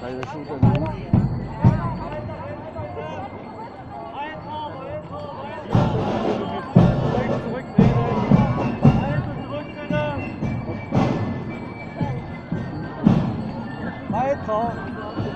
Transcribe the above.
Deine Schulter nicht. Weiter.